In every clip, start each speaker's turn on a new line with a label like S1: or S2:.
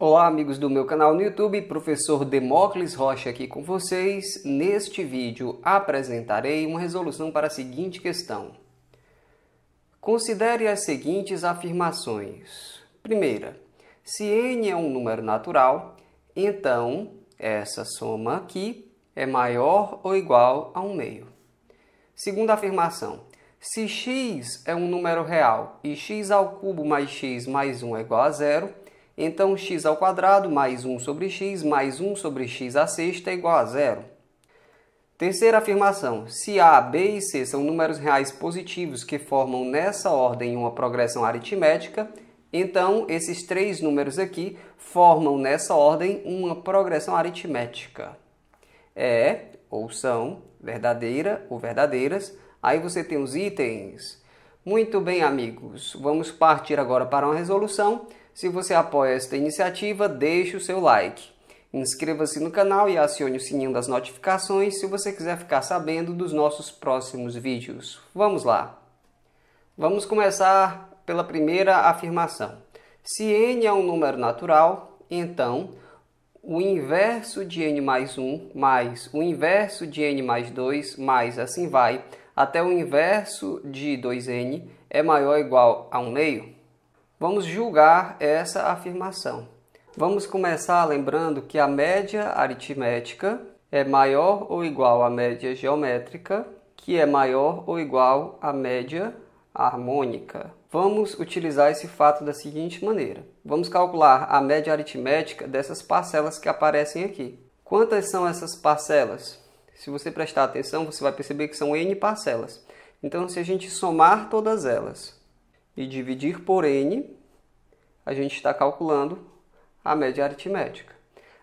S1: Olá, amigos do meu canal no YouTube, professor Demócles Rocha aqui com vocês. Neste vídeo apresentarei uma resolução para a seguinte questão. Considere as seguintes afirmações. Primeira, se n é um número natural, então essa soma aqui é maior ou igual a 1 meio. Segunda afirmação, se x é um número real e x ao cubo mais x mais 1 é igual a zero, então x ao quadrado mais 1 sobre x mais 1 sobre x à sexta é igual a zero. Terceira afirmação. Se A, B e C são números reais positivos que formam nessa ordem uma progressão aritmética, então esses três números aqui formam nessa ordem uma progressão aritmética. É ou são verdadeira ou verdadeiras. Aí você tem os itens. Muito bem, amigos. Vamos partir agora para uma resolução. Se você apoia esta iniciativa, deixe o seu like. Inscreva-se no canal e acione o sininho das notificações se você quiser ficar sabendo dos nossos próximos vídeos. Vamos lá! Vamos começar pela primeira afirmação. Se n é um número natural, então o inverso de n mais 1 mais o inverso de n mais 2 mais assim vai até o inverso de 2n é maior ou igual a 1 meio? Vamos julgar essa afirmação. Vamos começar lembrando que a média aritmética é maior ou igual à média geométrica, que é maior ou igual à média harmônica. Vamos utilizar esse fato da seguinte maneira. Vamos calcular a média aritmética dessas parcelas que aparecem aqui. Quantas são essas parcelas? Se você prestar atenção, você vai perceber que são n parcelas. Então, se a gente somar todas elas e dividir por n, a gente está calculando a média aritmética.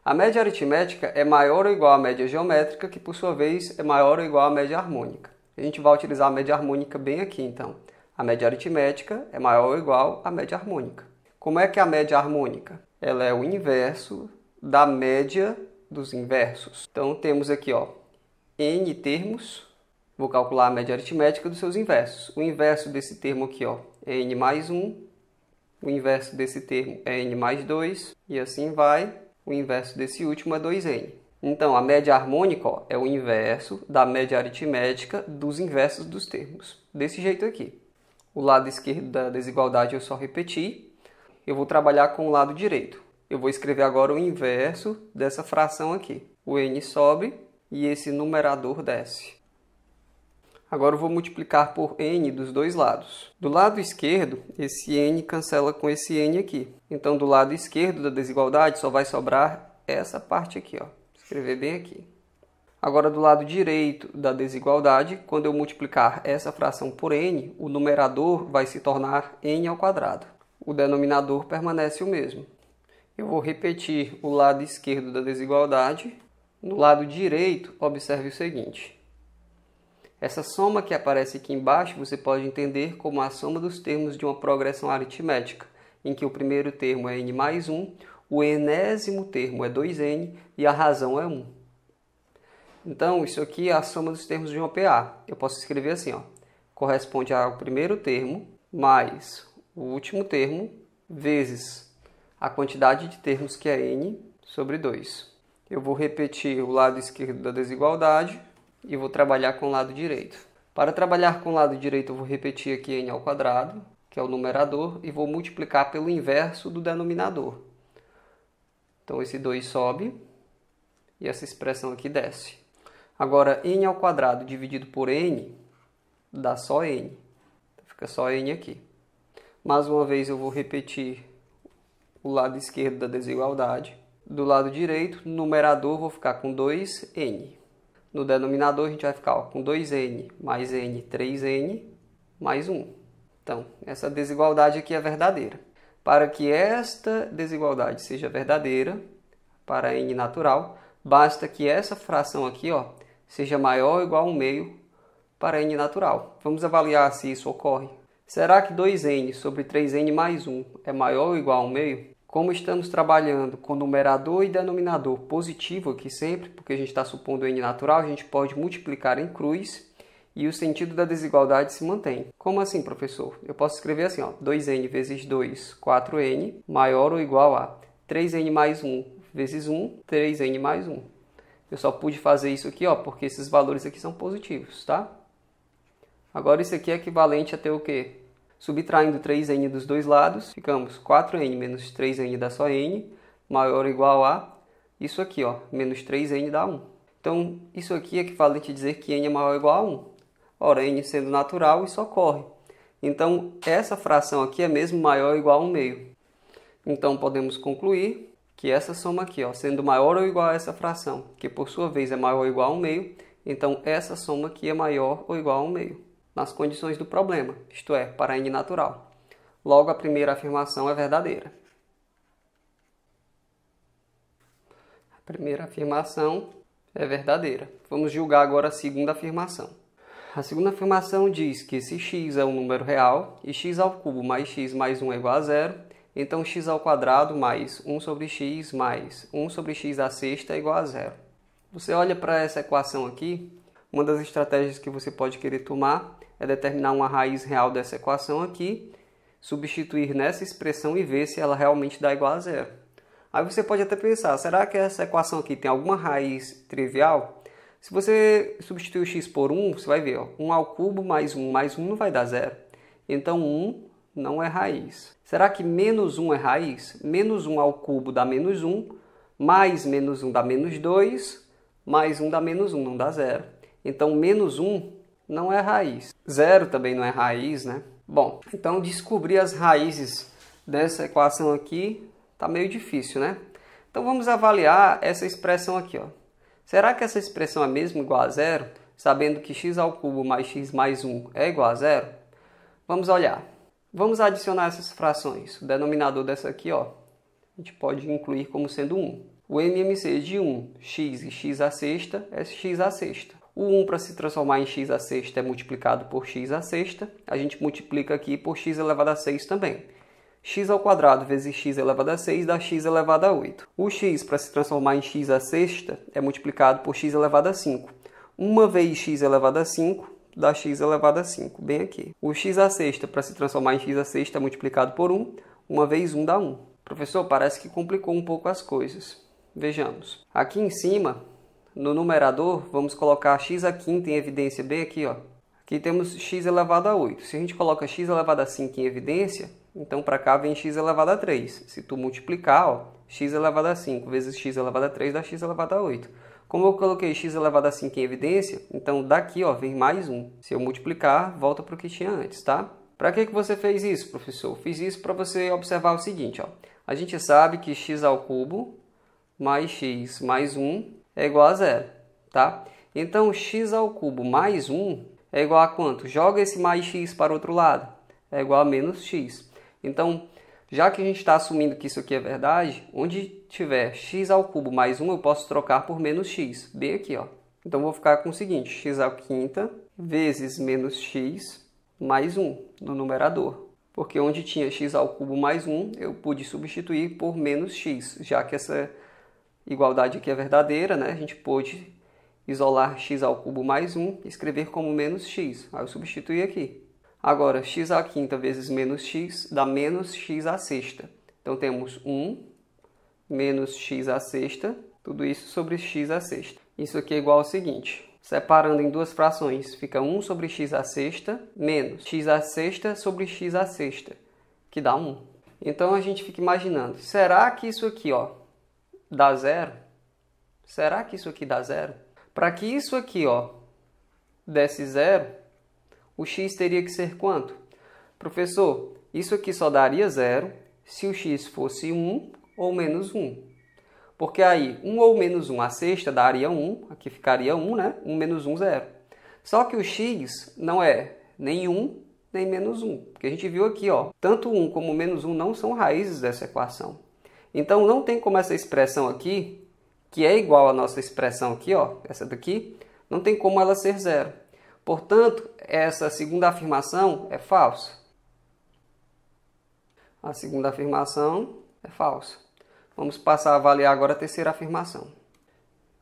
S1: A média aritmética é maior ou igual à média geométrica, que por sua vez é maior ou igual à média harmônica. A gente vai utilizar a média harmônica bem aqui, então. A média aritmética é maior ou igual à média harmônica. Como é que é a média harmônica? Ela é o inverso da média dos inversos. Então temos aqui, ó, n termos. Vou calcular a média aritmética dos seus inversos. O inverso desse termo aqui, ó, é n mais 1 o inverso desse termo é n mais 2, e assim vai. O inverso desse último é 2n. Então, a média harmônica ó, é o inverso da média aritmética dos inversos dos termos. Desse jeito aqui. O lado esquerdo da desigualdade eu só repeti. Eu vou trabalhar com o lado direito. Eu vou escrever agora o inverso dessa fração aqui. O n sobe e esse numerador desce. Agora eu vou multiplicar por n dos dois lados. Do lado esquerdo, esse n cancela com esse n aqui. Então, do lado esquerdo da desigualdade, só vai sobrar essa parte aqui. Ó. Vou escrever bem aqui. Agora, do lado direito da desigualdade, quando eu multiplicar essa fração por n, o numerador vai se tornar n ao quadrado. O denominador permanece o mesmo. Eu vou repetir o lado esquerdo da desigualdade. No lado direito, observe o seguinte. Essa soma que aparece aqui embaixo você pode entender como a soma dos termos de uma progressão aritmética, em que o primeiro termo é n mais 1, o enésimo termo é 2n e a razão é 1. Então, isso aqui é a soma dos termos de uma PA. Eu posso escrever assim, ó, corresponde ao primeiro termo mais o último termo vezes a quantidade de termos que é n sobre 2. Eu vou repetir o lado esquerdo da desigualdade e vou trabalhar com o lado direito. Para trabalhar com o lado direito, eu vou repetir aqui n ao quadrado, que é o numerador, e vou multiplicar pelo inverso do denominador. Então, esse 2 sobe e essa expressão aqui desce. Agora, n ao quadrado dividido por n dá só n. Fica só n aqui. Mais uma vez, eu vou repetir o lado esquerdo da desigualdade. Do lado direito, numerador, vou ficar com 2n. No denominador, a gente vai ficar ó, com 2n mais n, 3n, mais 1. Então, essa desigualdade aqui é verdadeira. Para que esta desigualdade seja verdadeira, para n natural, basta que essa fração aqui ó, seja maior ou igual a 1 meio para n natural. Vamos avaliar se isso ocorre. Será que 2n sobre 3n mais 1 é maior ou igual a 1 meio? Como estamos trabalhando com numerador e denominador positivo aqui sempre, porque a gente está supondo n natural, a gente pode multiplicar em cruz e o sentido da desigualdade se mantém. Como assim, professor? Eu posso escrever assim, ó, 2n vezes 2, 4n, maior ou igual a 3n mais 1 vezes 1, 3n mais 1. Eu só pude fazer isso aqui, ó, porque esses valores aqui são positivos, tá? Agora isso aqui é equivalente a ter o quê? Subtraindo 3n dos dois lados, ficamos 4n menos 3n dá só n, maior ou igual a isso aqui, ó, menos 3n dá 1. Então, isso aqui é equivalente a dizer que n é maior ou igual a 1. Ora, n sendo natural, isso ocorre. Então, essa fração aqui é mesmo maior ou igual a 1 meio. Então, podemos concluir que essa soma aqui, ó, sendo maior ou igual a essa fração, que por sua vez é maior ou igual a 1 meio, então essa soma aqui é maior ou igual a 1 meio, nas condições do problema, isto é, para n natural. Logo, a primeira afirmação é verdadeira. A primeira afirmação é verdadeira. Vamos julgar agora a segunda afirmação. A segunda afirmação diz que se x é um número real e x ao cubo mais x mais 1 é igual a zero, então x ao quadrado mais 1 sobre x mais 1 sobre x à sexta é igual a zero. Você olha para essa equação aqui, uma das estratégias que você pode querer tomar é determinar uma raiz real dessa equação aqui, substituir nessa expressão e ver se ela realmente dá igual a zero. Aí você pode até pensar, será que essa equação aqui tem alguma raiz trivial? Se você substituir o x por 1, você vai ver, ó, 1 ao cubo mais 1 mais 1 não vai dar zero. Então 1 não é raiz. Será que menos 1 é raiz? Menos 1 ao cubo dá menos 1, mais menos 1 dá menos 2, mais 1 dá menos 1, não dá zero. Então, menos 1 não é raiz. Zero também não é raiz, né? Bom, então descobrir as raízes dessa equação aqui está meio difícil, né? Então vamos avaliar essa expressão aqui. Ó. Será que essa expressão é mesmo igual a zero, sabendo que x ao cubo mais x mais 1 é igual a zero? Vamos olhar. Vamos adicionar essas frações. O denominador dessa aqui, ó, a gente pode incluir como sendo 1. O MMC de 1, x e x à sexta, é x à sexta. O 1 para se transformar em x à sexta é multiplicado por x à sexta. A gente multiplica aqui por x elevado a 6 também. x ao quadrado vezes x elevado a 6 dá x elevado a 8. O x para se transformar em x à sexta é multiplicado por x elevado a 5. Uma vez x elevado a 5 da x elevado a 5, bem aqui. O x à sexta, para se transformar em x à sexta, é multiplicado por 1. Uma vez 1 dá 1. Professor, parece que complicou um pouco as coisas. Vejamos. Aqui em cima, no numerador, vamos colocar x à quinta em evidência bem aqui. Ó. Aqui temos x elevado a 8. Se a gente coloca x elevado a 5 em evidência, então para cá vem x elevado a 3. Se tu multiplicar, ó, x elevado a 5 vezes x elevado a 3 dá x elevado a 8. Como eu coloquei x elevado a 5 em evidência, então daqui ó, vem mais 1. Se eu multiplicar, volta para o que tinha antes, tá? Para que, que você fez isso, professor? Fiz isso para você observar o seguinte. Ó. A gente sabe que x ao cubo mais x mais 1 é igual a zero, tá? Então, x ao cubo mais 1 é igual a quanto? Joga esse mais x para o outro lado. É igual a menos x. Então, já que a gente está assumindo que isso aqui é verdade, onde tiver x ao cubo mais 1, eu posso trocar por menos x, bem aqui. Ó. Então, vou ficar com o seguinte, x à quinta vezes menos x mais 1 no numerador. Porque onde tinha x ao cubo mais 1, eu pude substituir por menos x, já que essa igualdade aqui é verdadeira, né? a gente pôde isolar x ao cubo mais 1 e escrever como menos x. Aí eu substituí aqui. Agora, x à quinta vezes menos x dá menos x à sexta. Então, temos 1 menos x à sexta, tudo isso sobre x à sexta. Isso aqui é igual ao seguinte, separando em duas frações, fica 1 sobre x à sexta menos x à sexta sobre x à sexta, que dá 1. Então, a gente fica imaginando, será que isso aqui ó, dá zero? Será que isso aqui dá zero? Para que isso aqui ó, desse zero, o x teria que ser quanto? Professor, isso aqui só daria zero se o x fosse 1 ou menos 1. Porque aí, 1 ou menos 1, a sexta daria 1, aqui ficaria 1, né? 1 menos 1, 0. Só que o x não é nem 1 nem menos 1. Porque a gente viu aqui, ó, tanto 1 como menos 1 não são raízes dessa equação. Então, não tem como essa expressão aqui, que é igual à nossa expressão aqui, ó, essa daqui, não tem como ela ser zero. Portanto, essa segunda afirmação é falsa. A segunda afirmação é falsa. Vamos passar a avaliar agora a terceira afirmação.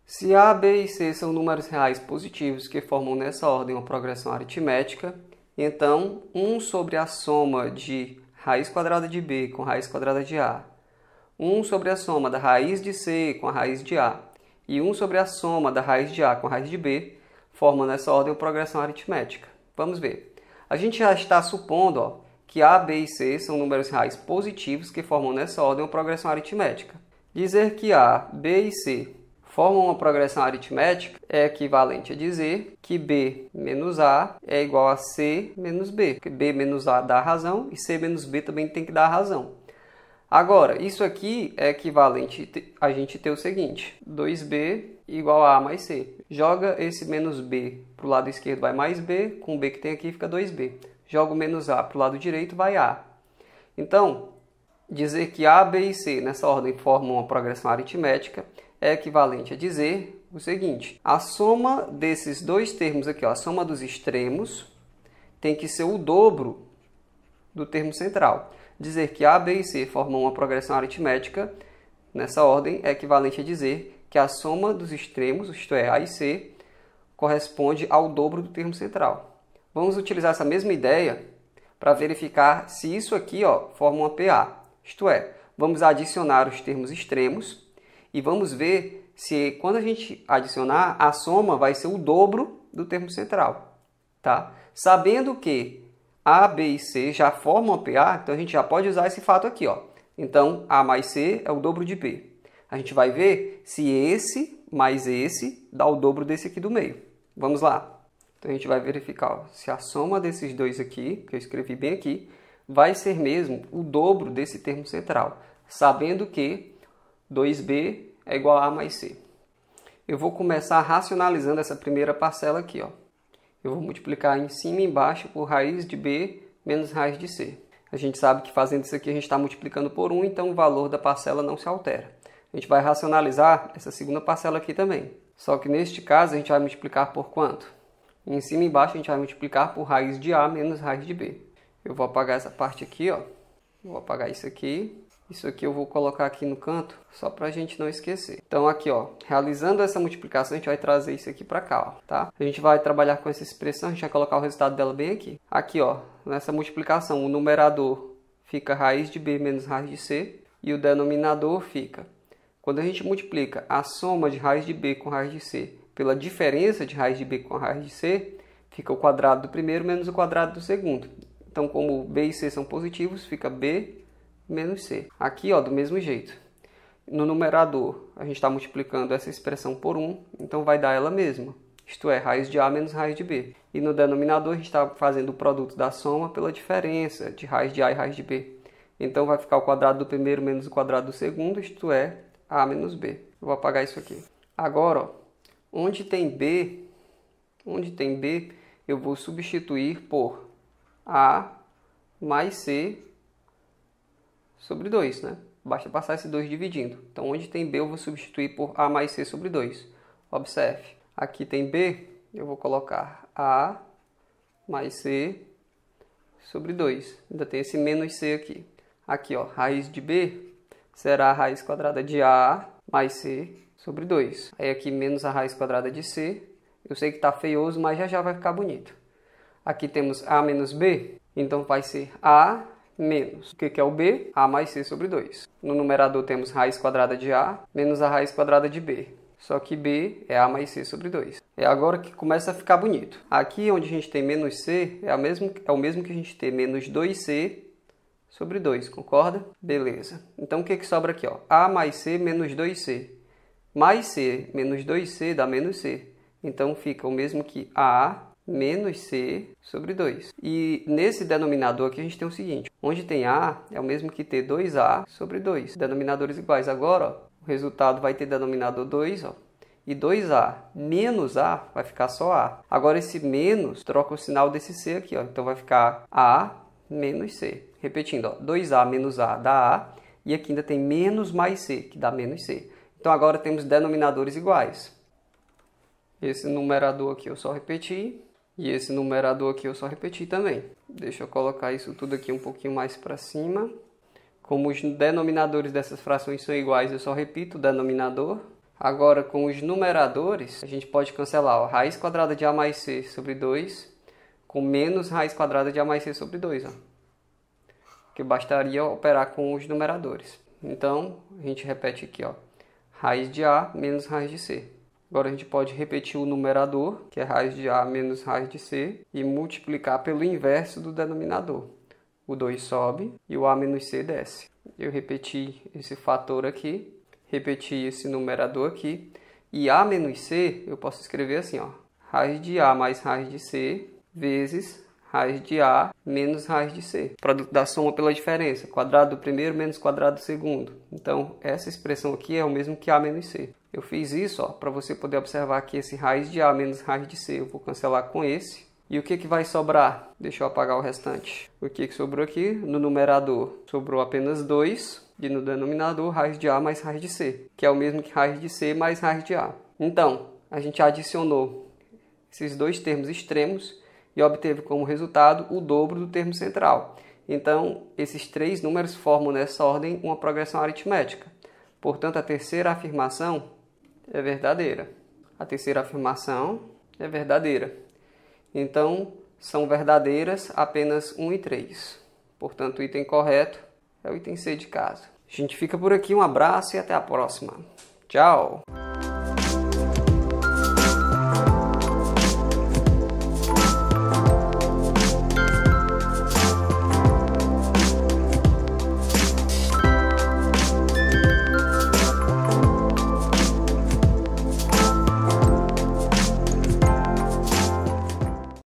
S1: Se A, B e C são números reais positivos que formam nessa ordem uma progressão aritmética, então 1 sobre a soma de raiz quadrada de B com raiz quadrada de A, 1 sobre a soma da raiz de C com a raiz de A e 1 sobre a soma da raiz de A com a raiz de B formam nessa ordem uma progressão aritmética. Vamos ver. A gente já está supondo ó, que A, B e C são números reais positivos que formam nessa ordem uma progressão aritmética. Dizer que A, B e C formam uma progressão aritmética é equivalente a dizer que B menos A é igual a C menos B, porque B menos A dá razão e C menos B também tem que dar razão. Agora, isso aqui é equivalente a gente ter o seguinte, 2B igual a A mais C. Joga esse menos B para o lado esquerdo, vai mais B, com o B que tem aqui fica 2B. Joga o menos A para o lado direito, vai A. Então, dizer que A, B e C nessa ordem formam uma progressão aritmética é equivalente a dizer o seguinte: a soma desses dois termos aqui, ó, a soma dos extremos, tem que ser o dobro do termo central. Dizer que A, B e C formam uma progressão aritmética nessa ordem é equivalente a dizer que a soma dos extremos, isto é, A e C, corresponde ao dobro do termo central. Vamos utilizar essa mesma ideia para verificar se isso aqui ó, forma uma PA. Isto é, vamos adicionar os termos extremos e vamos ver se quando a gente adicionar, a soma vai ser o dobro do termo central. Tá? Sabendo que A, B e C já formam PA, então a gente já pode usar esse fato aqui. Ó. Então, A mais C é o dobro de B. A gente vai ver se esse mais esse dá o dobro desse aqui do meio. Vamos lá. Então, a gente vai verificar ó, se a soma desses dois aqui, que eu escrevi bem aqui, vai ser mesmo o dobro desse termo central, sabendo que 2b é igual a A mais C. Eu vou começar racionalizando essa primeira parcela aqui. Ó. Eu vou multiplicar em cima e embaixo por raiz de B menos raiz de C. A gente sabe que fazendo isso aqui a gente está multiplicando por 1, então o valor da parcela não se altera. A gente vai racionalizar essa segunda parcela aqui também. Só que neste caso a gente vai multiplicar por quanto? Em cima e embaixo a gente vai multiplicar por raiz de A menos raiz de B. Eu vou apagar essa parte aqui, ó. Vou apagar isso aqui. Isso aqui eu vou colocar aqui no canto, só para a gente não esquecer. Então aqui, ó, realizando essa multiplicação, a gente vai trazer isso aqui para cá, ó, tá? A gente vai trabalhar com essa expressão, a gente vai colocar o resultado dela bem aqui. Aqui, ó, nessa multiplicação, o numerador fica raiz de b menos raiz de c e o denominador fica. Quando a gente multiplica a soma de raiz de b com raiz de c pela diferença de raiz de b com raiz de c, fica o quadrado do primeiro menos o quadrado do segundo. Então, como b e c são positivos, fica b menos c. Aqui, ó, do mesmo jeito. No numerador, a gente está multiplicando essa expressão por 1, então vai dar ela mesma. Isto é, raiz de A menos raiz de B. E no denominador, a gente está fazendo o produto da soma pela diferença de raiz de A e raiz de B. Então vai ficar o quadrado do primeiro menos o quadrado do segundo, isto é, A menos B. Eu vou apagar isso aqui. Agora, ó, onde tem B, onde tem B, eu vou substituir por A mais C sobre 2, né? Basta passar esse 2 dividindo. Então, onde tem B, eu vou substituir por A mais C sobre 2. Observe, aqui tem B, eu vou colocar A mais C sobre 2. Ainda tem esse menos C aqui. Aqui, ó, raiz de B será a raiz quadrada de A mais C sobre 2. Aí aqui menos a raiz quadrada de C. Eu sei que está feioso, mas já já vai ficar bonito. Aqui temos A menos B, então vai ser A menos. O que é o b? a mais c sobre 2. No numerador temos raiz quadrada de a menos a raiz quadrada de b. Só que b é a mais c sobre 2. É agora que começa a ficar bonito. Aqui onde a gente tem menos c, é, a mesmo, é o mesmo que a gente tem menos 2c sobre 2, concorda? Beleza. Então o que, que sobra aqui? Ó? a mais c menos 2c. Mais c menos 2c dá menos c. Então fica o mesmo que a menos C sobre 2. E nesse denominador aqui a gente tem o seguinte, onde tem A é o mesmo que ter 2A sobre 2. Denominadores iguais. Agora, ó, o resultado vai ter denominador 2, ó, e 2A menos A vai ficar só A. Agora esse menos troca o sinal desse C aqui, ó, então vai ficar A menos C. Repetindo, ó, 2A menos A dá A, e aqui ainda tem menos mais C, que dá menos C. Então agora temos denominadores iguais. Esse numerador aqui eu só repeti, e esse numerador aqui eu só repeti também. Deixa eu colocar isso tudo aqui um pouquinho mais para cima. Como os denominadores dessas frações são iguais, eu só repito o denominador. Agora, com os numeradores, a gente pode cancelar ó, raiz quadrada de A mais C sobre 2 com menos raiz quadrada de A mais C sobre 2. Ó. Que bastaria operar com os numeradores. Então, a gente repete aqui, ó, raiz de A menos raiz de C. Agora a gente pode repetir o numerador, que é raiz de A menos raiz de C, e multiplicar pelo inverso do denominador. O 2 sobe e o A menos C desce. Eu repeti esse fator aqui, repeti esse numerador aqui, e A menos C eu posso escrever assim, ó, raiz de A mais raiz de C vezes raiz de A menos raiz de C. Produto da soma pela diferença, quadrado do primeiro menos quadrado do segundo. Então, essa expressão aqui é o mesmo que A menos C. Eu fiz isso para você poder observar que esse raiz de A menos raiz de C eu vou cancelar com esse. E o que, que vai sobrar? Deixa eu apagar o restante. O que, que sobrou aqui? No numerador sobrou apenas 2 e no denominador raiz de A mais raiz de C, que é o mesmo que raiz de C mais raiz de A. Então, a gente adicionou esses dois termos extremos e obteve como resultado o dobro do termo central. Então, esses três números formam nessa ordem uma progressão aritmética. Portanto, a terceira afirmação é verdadeira. A terceira afirmação é verdadeira. Então, são verdadeiras apenas 1 e 3. Portanto, o item correto é o item C de casa. A gente fica por aqui, um abraço e até a próxima. Tchau!